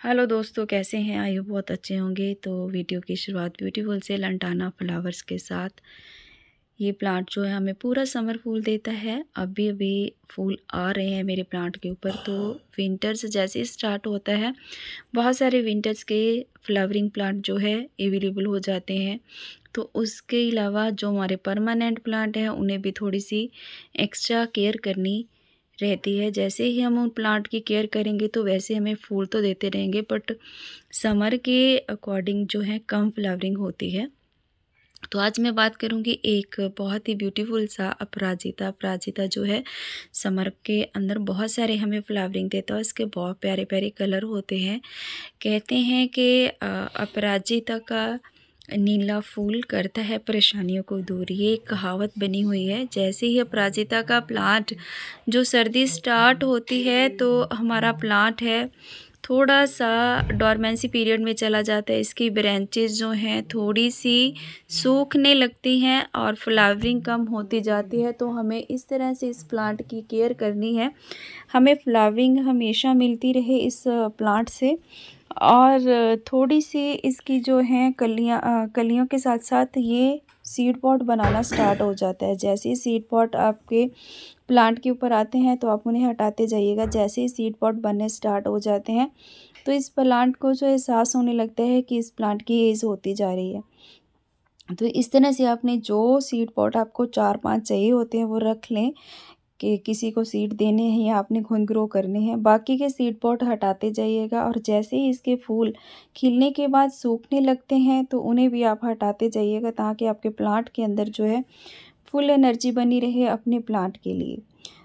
Hello दोस्तों, कैसे हैं? आई बहुत अच्छे होंगे। तो वीडियो की शुरुआत ब्यूटीफुल से लंटाना फ्लावर्स के साथ। ये प्लांट जो है, हमें पूरा समर फूल देता है। अभी अभी फूल आ रहे हैं मेरे प्लांट के ऊपर। तो विंटर्स जैसे स्टार्ट होता है, बहुत सारे विंटर्स के फ्लावरिंग प्लांट जो है, अवेलेबल हो जाते हैं। तो उसके अलावा जो हमारे परमानेंट प्लांट हैं, उन्हें भी थोड़ी सी एक्स्ट्रा केयर करनी रहती है। जैसे ही हम उन प्लांट की केयर करेंगे तो वैसे हमें फूल तो देते रहेंगे बट समर के अकॉर्डिंग जो है कम फ्लावरिंग होती है। तो आज मैं बात करूँगी एक बहुत ही ब्यूटीफुल सा अपराजिता अपराजिता जो है समर के अंदर बहुत सारे हमें फ्लावरिंग देता है। इसके बहुत प्यारे प्यारे कलर होते हैं। कहते हैं कि अपराजिता का नीला फूल करता है परेशानियों को दूर। ये एक कहावत बनी हुई है। जैसे ही अपराजिता का प्लांट, जो सर्दी स्टार्ट होती है तो हमारा प्लांट है थोड़ा सा डॉर्मेंसी पीरियड में चला जाता है। इसकी ब्रांचेस जो हैं थोड़ी सी सूखने लगती हैं और फ्लावरिंग कम होती जाती है। तो हमें इस तरह से इस प्लांट की केयर करनी है। हमें फ्लावरिंग हमेशा मिलती रहे इस प्लांट से। और थोड़ी सी इसकी जो है कलियाँ कलियों के साथ साथ ये सीड पॉट बनाना स्टार्ट हो जाता है। जैसे ही सीड पॉट आपके प्लांट के ऊपर आते हैं तो आप उन्हें हटाते जाइएगा। जैसे ही सीड पॉट बनने स्टार्ट हो जाते हैं तो इस प्लांट को जो एहसास होने लगता है कि इस प्लांट की एज होती जा रही है। तो इस तरह से आपने जो सीड पॉट आपको चार पाँच चाहिए होते हैं, वो रख लें। कि किसी को सीड देने हैं या आपने खुद ग्रो करने हैं, बाकी के सीड पॉट हटाते जाइएगा और जैसे ही इसके फूल खिलने के बाद सूखने लगते हैं तो उन्हें भी आप हटाते जाइएगा ताकि आपके प्लांट के अंदर जो है फुल एनर्जी बनी रहे अपने प्लांट के लिए।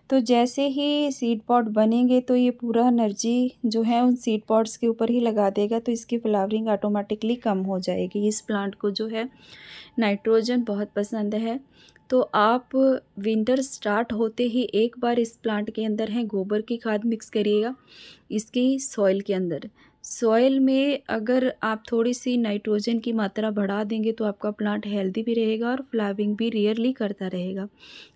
तो जैसे ही सीड पॉट बनेंगे तो ये पूरा एनर्जी जो है उन सीड पॉट्स के ऊपर ही लगा देगा तो इसकी फ्लावरिंग ऑटोमेटिकली कम हो जाएगी। इस प्लांट को जो है नाइट्रोजन बहुत पसंद है। तो आप विंटर स्टार्ट होते ही एक बार इस प्लांट के अंदर है, गोबर की खाद मिक्स करिएगा, इसकी सॉइल के अंदर। सॉइल में अगर आप थोड़ी सी नाइट्रोजन की मात्रा बढ़ा देंगे तो आपका प्लांट हेल्दी भी रहेगा और फ्लावरिंग भी रेयरली करता रहेगा।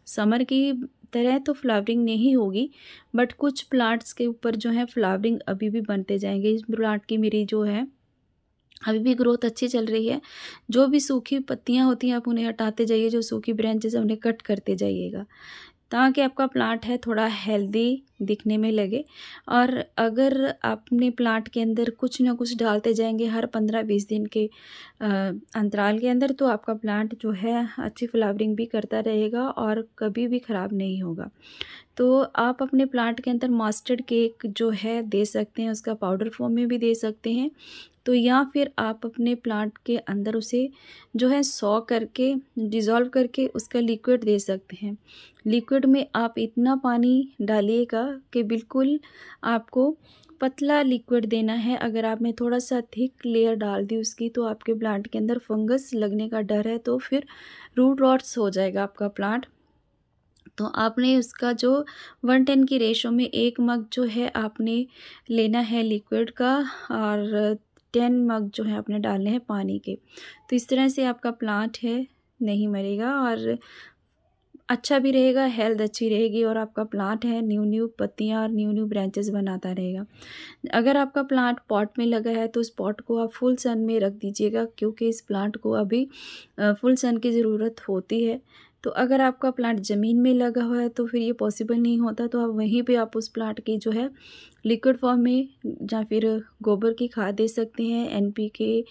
समर की तरह तो फ्लावरिंग नहीं होगी बट कुछ प्लांट्स के ऊपर जो है फ्लावरिंग अभी भी बनते जाएँगे। इस प्लांट की मेरी जो है अभी भी ग्रोथ अच्छी चल रही है। जो भी सूखी पत्तियाँ होती हैं, आप उन्हें हटाते जाइए, जो सूखी ब्रांचेस हैं, उन्हें कट करते जाइएगा, ताकि आपका प्लांट है थोड़ा हेल्दी दिखने में लगे। और अगर आपने प्लांट के अंदर कुछ ना कुछ डालते जाएँगे हर पंद्रह बीस दिन के अंतराल के अंदर तो आपका प्लांट जो है, अच्छी फ्लावरिंग भी करता रहेगा और कभी भी ख़राब नहीं होगा। तो आप अपने प्लांट के अंदर मास्टर्ड केक जो है, दे सकते हैं, उसका पाउडर फॉर्म में भी दे सकते हैं। तो या फिर आप अपने प्लांट के अंदर उसे जो है सॉ करके डिज़ोल्व करके उसका लिक्विड दे सकते हैं। लिक्विड में आप इतना पानी डालिएगा कि बिल्कुल आपको पतला लिक्विड देना है। अगर आपने थोड़ा सा थिक लेयर डाल दी उसकी तो आपके प्लांट के अंदर फंगस लगने का डर है तो फिर रूट रॉट्स हो जाएगा आपका प्लांट तो आपने उसका जो वन टेन की रेशो में एक मग जो है आपने लेना है लिक्विड का और टेन मग जो है आपने डालने हैं पानी के। तो इस तरह से आपका प्लांट है, नहीं मरेगा और अच्छा भी रहेगा हेल्थ अच्छी रहेगी और आपका प्लांट है न्यू न्यू पत्तियाँ और न्यू न्यू ब्रांचेस बनाता रहेगा। अगर आपका प्लांट पॉट में लगा है तो उस पॉट को आप फुल सन में रख दीजिएगा क्योंकि इस प्लांट को अभी फुल सन की ज़रूरत होती है। तो अगर आपका प्लांट ज़मीन में लगा हुआ है तो फिर ये पॉसिबल नहीं होता। तो आप वहीं पे आप उस प्लांट की जो है लिक्विड फॉर्म में या फिर गोबर की खाद दे सकते हैं। एनपीके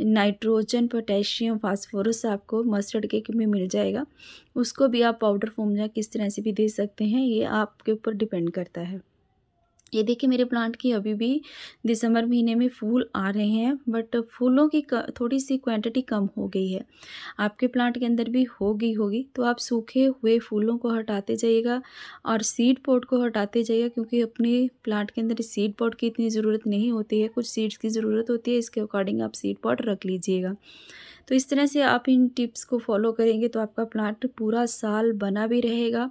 नाइट्रोजन पोटेशियम फास्फोरस आपको मस्टर्ड केक में मिल जाएगा। उसको भी आप पाउडर फॉर्म या किस तरह से भी दे सकते हैं, ये आपके ऊपर डिपेंड करता है। ये देखिए मेरे प्लांट की अभी भी दिसंबर महीने में फूल आ रहे हैं, बट फूलों की थोड़ी सी क्वांटिटी कम हो गई है। आपके प्लांट के अंदर भी हो गई होगी तो आप सूखे हुए फूलों को हटाते जाइएगा और सीड पॉट को हटाते जाइएगा, क्योंकि अपने प्लांट के अंदर सीड पॉट की इतनी ज़रूरत नहीं होती है। कुछ सीड्स की ज़रूरत होती है, इसके अकॉर्डिंग आप सीड पॉट रख लीजिएगा। तो इस तरह से आप इन टिप्स को फॉलो करेंगे तो आपका प्लांट पूरा साल बना भी रहेगा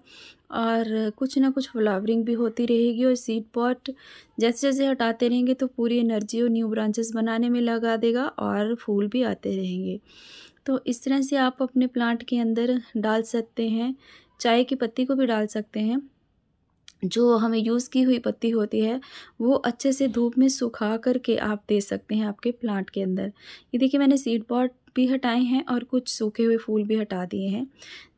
और कुछ ना कुछ फ्लावरिंग भी होती रहेगी और सीड पॉट जैसे जैसे हटाते रहेंगे तो पूरी एनर्जी और न्यू ब्रांचेस बनाने में लगा देगा और फूल भी आते रहेंगे। तो इस तरह से आप अपने प्लांट के अंदर डाल सकते हैं, चाय की पत्ती को भी डाल सकते हैं। जो हमें यूज़ की हुई पत्ती होती है, वो अच्छे से धूप में सुखा करके आप दे सकते हैं आपके प्लांट के अंदर। ये देखिए मैंने सीड पॉट भी हटाए हैं और कुछ सूखे हुए फूल भी हटा दिए हैं।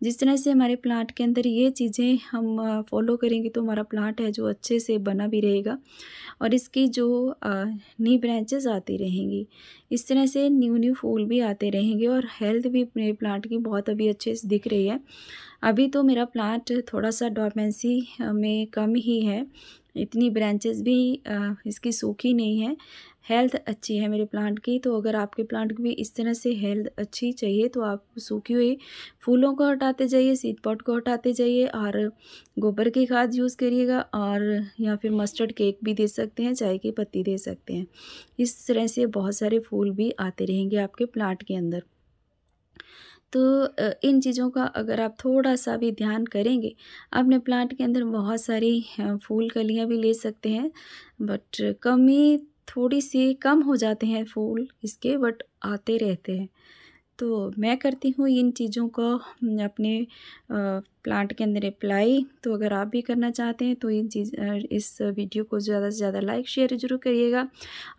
जिस तरह से हमारे प्लांट के अंदर ये चीज़ें हम फॉलो करेंगे तो हमारा प्लांट है जो अच्छे से बना भी रहेगा और इसकी जो न्यू ब्रांचेस आती रहेंगी। इस तरह से न्यू न्यू फूल भी आते रहेंगे और हेल्थ भी मेरे प्लांट की बहुत अभी अच्छे से दिख रही है। अभी तो मेरा प्लांट थोड़ा सा डॉर्मेंसी में कम ही है। इतनी ब्रांचेस भी इसकी सूखी नहीं है। हेल्थ अच्छी है मेरे प्लांट की तो अगर आपके प्लांट की भी इस तरह से हेल्थ अच्छी चाहिए तो आप सूखी हुई फूलों को हटाते जाइए सीड पॉट को हटाते जाइए, और गोबर की खाद यूज़ करिएगा, और या फिर मस्टर्ड केक भी दे सकते हैं, चाय की पत्ती दे सकते हैं। इस तरह से बहुत सारे फूल भी आते रहेंगे आपके प्लांट के अंदर। तो इन चीज़ों का अगर आप थोड़ा सा भी ध्यान करेंगे, अपने प्लांट के अंदर बहुत सारी फूल कलियाँ भी ले सकते हैं, बट कमी थोड़ी सी कम हो जाते हैं फूल इसके, बट आते रहते हैं। तो मैं करती हूँ इन चीज़ों को अपने प्लांट के अंदर अप्लाई। तो अगर आप भी करना चाहते हैं तो इन चीज़ इस वीडियो को ज़्यादा से ज़्यादा लाइक, शेयर ज़रूर करिएगा।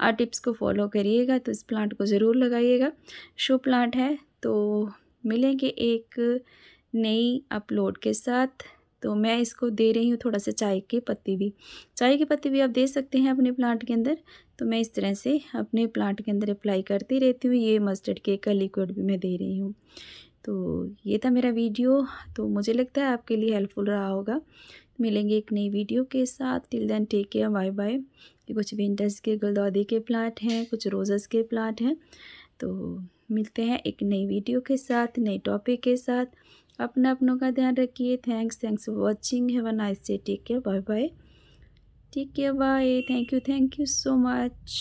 और टिप्स को फॉलो करिएगा तो इस प्लांट को ज़रूर लगाइएगा। शो प्लांट है तो मिलेंगे एक नई अपलोड के साथ। तो मैं इसको दे रही हूँ थोड़ा सा चाय की पत्ती भी। चाय की पत्ती भी आप दे सकते हैं अपने प्लांट के अंदर। तो मैं इस तरह से अपने प्लांट के अंदर अप्लाई करती रहती हूँ। ये मस्टर्ड केक का लिक्विड भी मैं दे रही हूँ। तो ये था मेरा वीडियो तो मुझे लगता है आपके लिए हेल्पफुल रहा होगा। मिलेंगे एक नई वीडियो के साथ। Till then take care bye bye कुछ विंटर्स के गुलदौदी के प्लांट हैं, कुछ रोज़ेस के प्लांट हैं। तो मिलते हैं एक नई वीडियो के साथ, नए टॉपिक के साथ। अपना अपनों का ध्यान रखिए। Thanks thanks for watching have a nice day take care bye bye take care bye thank you thank you so much